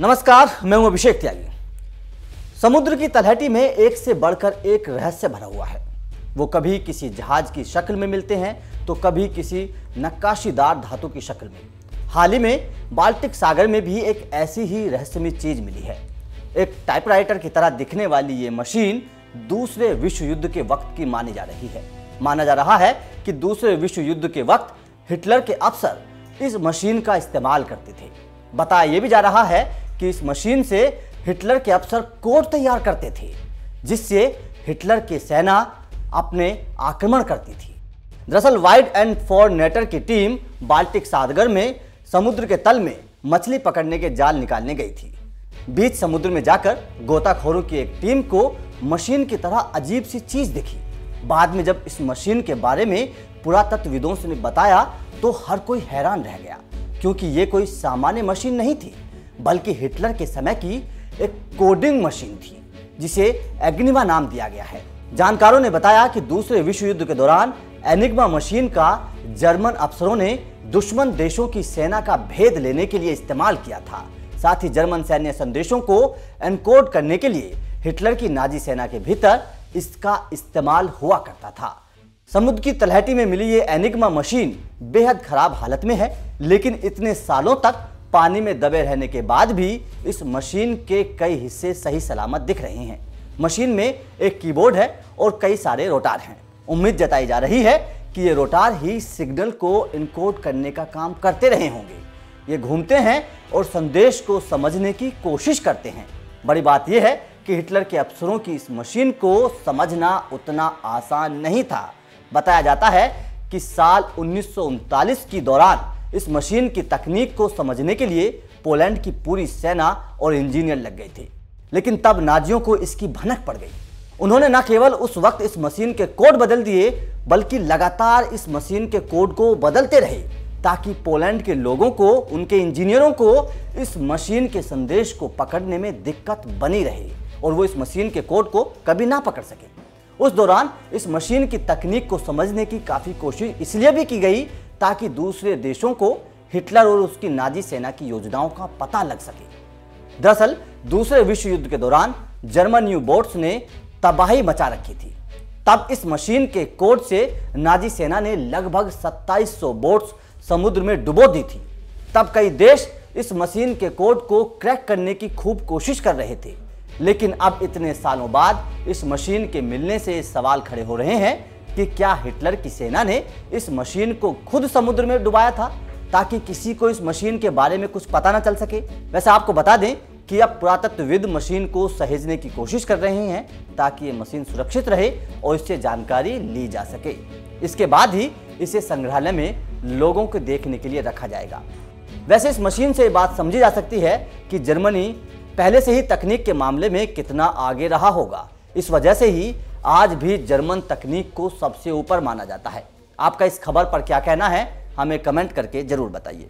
नमस्कार, मैं हूँ अभिषेक त्यागी। समुद्र की तलहटी में एक से बढ़कर एक रहस्य भरा हुआ है। वो कभी किसी जहाज़ की शक्ल में मिलते हैं तो कभी किसी नक्काशीदार धातु की शक्ल में। हाल ही में बाल्टिक सागर में भी एक ऐसी ही रहस्यमय चीज़ मिली है। एक टाइपराइटर की तरह दिखने वाली ये मशीन दूसरे विश्व युद्ध के वक्त की मानी जा रही है। माना जा रहा है कि दूसरे विश्व युद्ध के वक्त हिटलर के अफसर इस मशीन का इस्तेमाल करते थे। बताया यह भी जा रहा है कि इस मशीन से हिटलर के अफसर कोड तैयार करते थे, जिससे हिटलर की सेना अपने आक्रमण करती थी। दरअसल वाइड एंड फॉर नेटर की टीम बाल्टिक सागर में समुद्र के तल में मछली पकड़ने के जाल निकालने गई थी। बीच समुद्र में जाकर गोताखोरों की एक टीम को मशीन की तरह अजीब सी चीज़ दिखी। बाद में जब इस मशीन के बारे में पुरातत्वविदों ने बताया तो हर कोई हैरान रह गया, क्योंकि ये कोई सामान्य मशीन नहीं थी, बल्कि हिटलर के समय की एक कोडिंग मशीन थी, जिसे एग्निमा नाम दिया गया है। जानकारों ने बताया कि दूसरे विश्व युद्ध के दौरान एनिग्मा मशीन का जर्मन अफसरों ने दुश्मन देशों की सेना का भेद लेने के लिए इस्तेमाल किया था। साथ ही जर्मन सैन्य संदेशों को एनकोड करने के लिए हिटलर की नाजी सेना के भीतर इसका इस्तेमाल हुआ करता था। समुद्र की तलहटी में मिली ये एनिग्मा मशीन बेहद खराब हालत में है, लेकिन इतने सालों तक पानी में दबे रहने के बाद भी इस मशीन के कई हिस्से सही सलामत दिख रहे हैं। मशीन में एक कीबोर्ड है और कई सारे रोटार हैं। उम्मीद जताई जा रही है कि ये रोटार ही सिग्नल को इनकोड करने का काम करते रहे होंगे। ये घूमते हैं और संदेश को समझने की कोशिश करते हैं। बड़ी बात यह है कि हिटलर के अफसरों की इस मशीन को समझना उतना आसान नहीं था। बताया जाता है कि साल उन्नीस की दौरान इस मशीन की तकनीक को समझने के लिए पोलैंड की पूरी सेना और इंजीनियर लग गए थे। लेकिन तब नाजियों को इसकी भनक पड़ गई। उन्होंने न केवल उस वक्त इस मशीन के कोड बदल दिए, बल्कि लगातार इस मशीन के कोड को बदलते रहे। ताकि पोलैंड के लोगों को, उनके इंजीनियरों को इस मशीन के संदेश को पकड़ने में दिक्कत बनी रहे और वो इस मशीन के कोड को कभी ना पकड़ सके। उस दौरान इस मशीन की तकनीक को समझने की काफ़ी कोशिश इसलिए भी की गई ताकि दूसरे देशों को हिटलर और उसकी नाजी सेना की योजनाओं का पता लग सके। दरअसल, दूसरे विश्व युद्ध के दौरान जर्मन यू बोट्स ने तबाही मचा रखी थी। तब इस मशीन के कोड से नाजी सेना ने लगभग 2700 बोट्स समुद्र में डुबो दी थी। तब कई देश इस मशीन के कोड को क्रैक करने की खूब कोशिश कर रहे थे। लेकिन अब इतने सालों बाद इस मशीन के मिलने से सवाल खड़े हो रहे हैं कि क्या हिटलर की सेना ने इस मशीन को खुद समुद्र में डुबाया था, ताकि किसी को इस मशीन के बारे में कुछ पता ना चल सके? वैसे आपको बता दें कि अब पुरातत्वविद मशीन को सहेजने की कोशिश कर रहे हैं, ताकि ये मशीन सुरक्षित रहे और इससे जानकारी ली जा सके। इसके बाद ही इसे संग्रहालय में लोगों को देखने के लिए रखा जाएगा। वैसे इस मशीन से बात समझी जा सकती है कि जर्मनी पहले से ही तकनीक के मामले में कितना आगे रहा होगा। इस वजह से ही आज भी जर्मन तकनीक को सबसे ऊपर माना जाता है। आपका इस खबर पर क्या कहना है, हमें कमेंट करके ज़रूर बताइए।